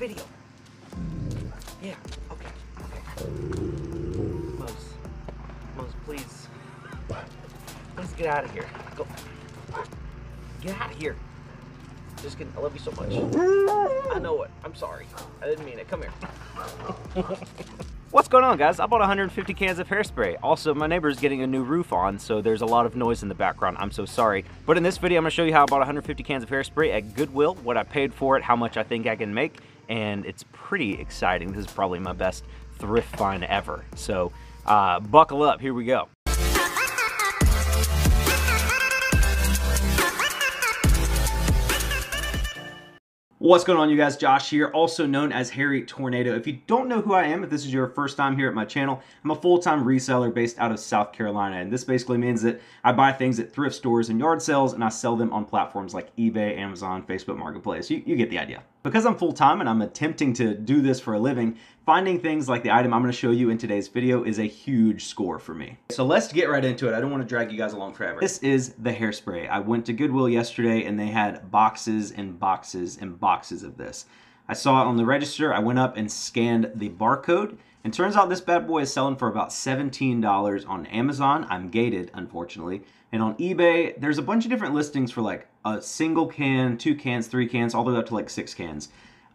video. Yeah, okay, okay. Mose, Mose, please. Please get out of here. Go. Get out of here. Just kidding. I love you so much. I know it. I'm sorry. I didn't mean it. Come here. What's going on guys? I bought 150 cans of hairspray. Also, my neighbor's getting a new roof on, so there's a lot of noise in the background. I'm so sorry. But in this video, I'm gonna show you how I bought 150 cans of hairspray at Goodwill, what I paid for it, how much I think I can make, and it's pretty exciting. This is probably my best thrift find ever. So uh, buckle up, here we go. What's going on you guys? Josh here, also known as Hairy Tornado. If you don't know who I am, if this is your first time here at my channel, I'm a full-time reseller based out of South Carolina. And this basically means that I buy things at thrift stores and yard sales and I sell them on platforms like eBay, Amazon, Facebook Marketplace. You, you get the idea. Because I'm full-time and I'm attempting to do this for a living, finding things like the item I'm going to show you in today's video is a huge score for me. So let's get right into it. I don't want to drag you guys along forever. This is the hairspray. I went to Goodwill yesterday and they had boxes and boxes and boxes of this. I saw it on the register. I went up and scanned the barcode and turns out this bad boy is selling for about $17 on Amazon. I'm gated, unfortunately. And on eBay, there's a bunch of different listings for like a single can, two cans, three cans, all the way up to like six cans.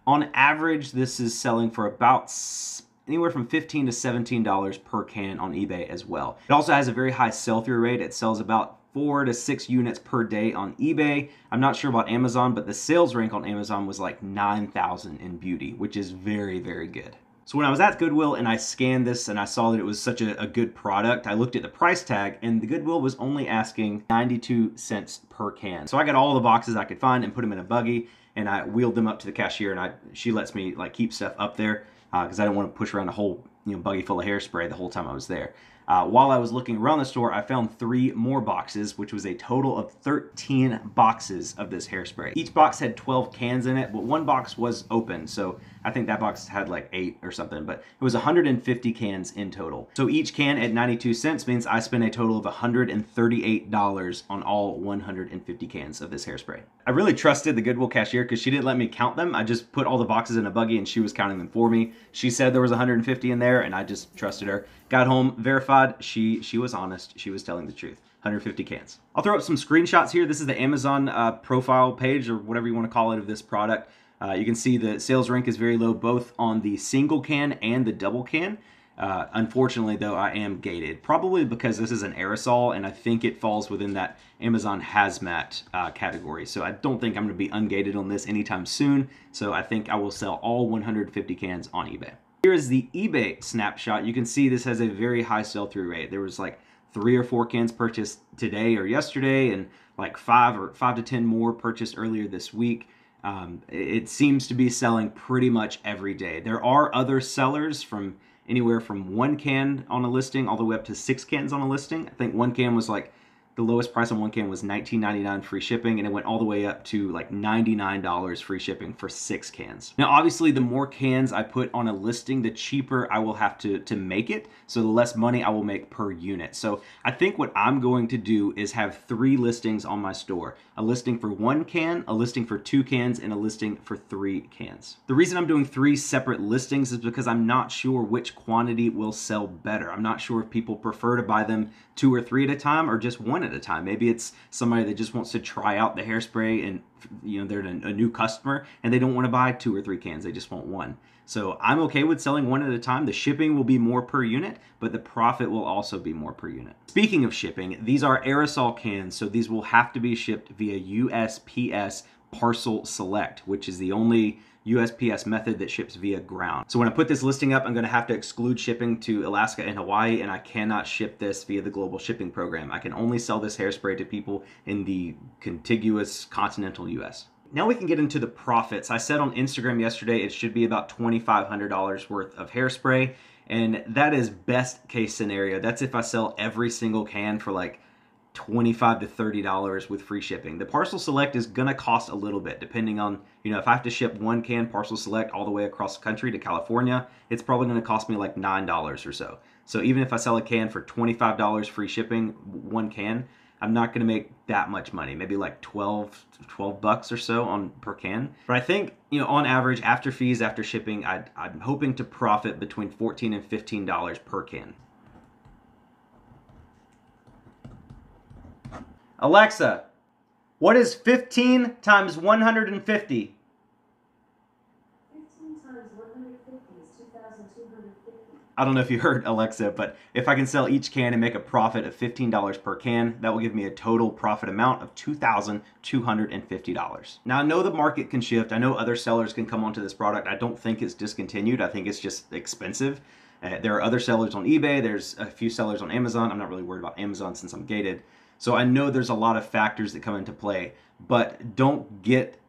On average, this is selling for about anywhere from $15 to $17 per can on eBay as well. It also has a very high sell-through rate. It sells about four to six units per day on eBay. I'm not sure about Amazon, but the sales rank on Amazon was like 9,000 in beauty, which is very, very good. So when I was at Goodwill and I scanned this and I saw that it was such a, a, good product, I looked at the price tag and the Goodwill was only asking 92 cents per can. So I got all the boxes I could find and put them in a buggy and I wheeled them up to the cashier and I she lets me like keep stuff up there because uh, I don't want to push around a whole you know buggy full of hairspray the whole time I was there. Uh, while I was looking around the store, I found three more boxes, which was a total of 13 boxes of this hairspray. Each box had 12 cans in it, but one box was open, so I think that box had like eight or something, but it was 150 cans in total. So each can at 92 cents means I spent a total of $138 on all 150 cans of this hairspray. I really trusted the Goodwill cashier because she didn't let me count them. I just put all the boxes in a buggy and she was counting them for me. She said there was 150 in there and I just trusted her. Got home, verified, she, she was honest. She was telling the truth. 150 cans. I'll throw up some screenshots here. This is the Amazon uh, profile page or whatever you want to call it of this product. Uh, you can see the sales rank is very low both on the single can and the double can. Uh, unfortunately, though, I am gated, probably because this is an aerosol, and I think it falls within that Amazon hazmat uh, category. So I don't think I'm going to be ungated on this anytime soon. So I think I will sell all 150 cans on eBay. Here is the eBay snapshot. You can see this has a very high sell-through rate. There was like three or four cans purchased today or yesterday, and like five or five to ten more purchased earlier this week. Um, it seems to be selling pretty much every day. There are other sellers from anywhere from one can on a listing all the way up to six cans on a listing. I think one can was like the lowest price on one can was $19.99 free shipping, and it went all the way up to like $99 free shipping for six cans. Now, obviously, the more cans I put on a listing, the cheaper I will have to, to make it, so the less money I will make per unit. So I think what I'm going to do is have three listings on my store. A listing for one can, a listing for two cans, and a listing for three cans. The reason I'm doing three separate listings is because I'm not sure which quantity will sell better. I'm not sure if people prefer to buy them two or three at a time or just one at a time. Maybe it's somebody that just wants to try out the hairspray and you know they're a new customer and they don't want to buy two or three cans. They just want one. So I'm okay with selling one at a time. The shipping will be more per unit, but the profit will also be more per unit. Speaking of shipping, these are aerosol cans, so these will have to be shipped via USPS Parcel Select, which is the only USPS method that ships via ground. So when I put this listing up, I'm gonna have to exclude shipping to Alaska and Hawaii, and I cannot ship this via the global shipping program. I can only sell this hairspray to people in the contiguous continental US. Now we can get into the profits. I said on Instagram yesterday it should be about $2,500 worth of hairspray, and that is best case scenario. That's if I sell every single can for like 25 to 30 dollars with free shipping the parcel select is gonna cost a little bit depending on you know if i have to ship one can parcel select all the way across the country to california it's probably going to cost me like nine dollars or so so even if i sell a can for 25 dollars free shipping one can I'm not going to make that much money, maybe like 12, 12 bucks or so on per can. But I think, you know, on average, after fees, after shipping, i am hoping to profit between 14 and $15 per can. Alexa, what is 15 times 150? I don't know if you heard Alexa, but if I can sell each can and make a profit of $15 per can, that will give me a total profit amount of $2,250. Now I know the market can shift. I know other sellers can come onto this product. I don't think it's discontinued. I think it's just expensive. Uh, there are other sellers on eBay. There's a few sellers on Amazon. I'm not really worried about Amazon since I'm gated. So I know there's a lot of factors that come into play, but don't get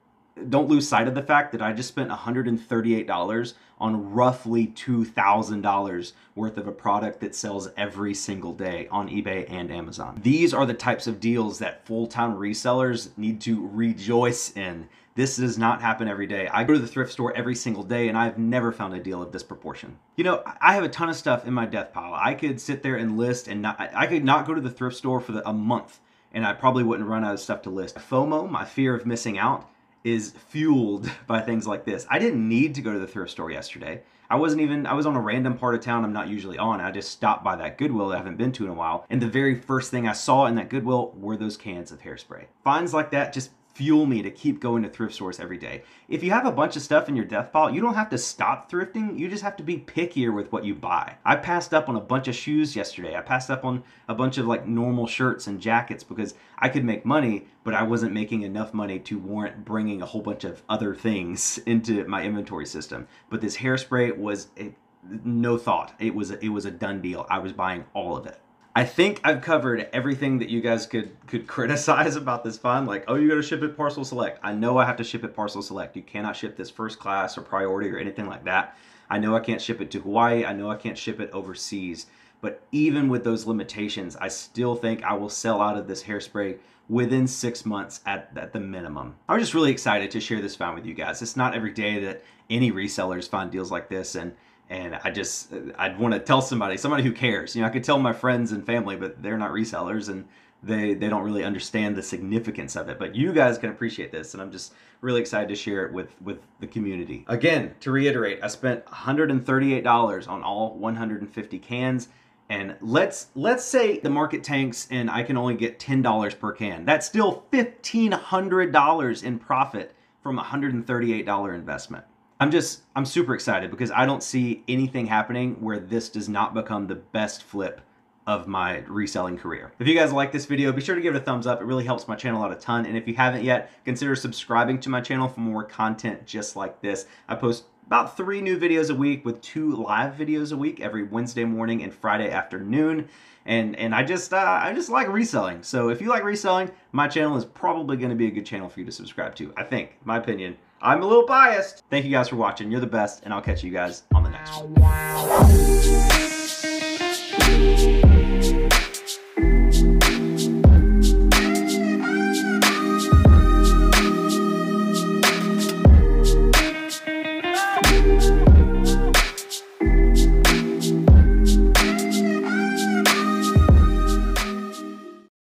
don't lose sight of the fact that I just spent $138 on roughly $2,000 worth of a product that sells every single day on eBay and Amazon. These are the types of deals that full-time resellers need to rejoice in. This does not happen every day. I go to the thrift store every single day and I've never found a deal of this proportion. You know, I have a ton of stuff in my death pile. I could sit there and list and not, I could not go to the thrift store for the, a month and I probably wouldn't run out of stuff to list. FOMO, my fear of missing out, is fueled by things like this. I didn't need to go to the thrift store yesterday. I wasn't even, I was on a random part of town I'm not usually on. I just stopped by that Goodwill that I haven't been to in a while. And the very first thing I saw in that Goodwill were those cans of hairspray. Finds like that just fuel me to keep going to thrift stores every day. If you have a bunch of stuff in your death pile, you don't have to stop thrifting. You just have to be pickier with what you buy. I passed up on a bunch of shoes yesterday. I passed up on a bunch of like normal shirts and jackets because I could make money, but I wasn't making enough money to warrant bringing a whole bunch of other things into my inventory system. But this hairspray was a, no thought. It was it was a done deal. I was buying all of it. I think I've covered everything that you guys could could criticize about this fund. Like, oh, you got to ship it parcel select. I know I have to ship it parcel select. You cannot ship this first class or priority or anything like that. I know I can't ship it to Hawaii. I know I can't ship it overseas. But even with those limitations, I still think I will sell out of this hairspray within six months at, at the minimum. I'm just really excited to share this find with you guys. It's not every day that any resellers find deals like this. And and I just I'd want to tell somebody, somebody who cares. You know, I could tell my friends and family, but they're not resellers and they they don't really understand the significance of it. But you guys can appreciate this, and I'm just really excited to share it with with the community. Again, to reiterate, I spent $138 on all 150 cans. And let's let's say the market tanks and I can only get $10 per can. That's still $1,500 in profit from a $138 investment. I'm just, I'm super excited because I don't see anything happening where this does not become the best flip of my reselling career. If you guys like this video, be sure to give it a thumbs up. It really helps my channel out a ton. And if you haven't yet, consider subscribing to my channel for more content just like this. I post about three new videos a week with two live videos a week every Wednesday morning and Friday afternoon. And and I just uh, I just like reselling. So if you like reselling, my channel is probably going to be a good channel for you to subscribe to. I think, my opinion. I'm a little biased. Thank you guys for watching. You're the best, and I'll catch you guys on the next one. Ah,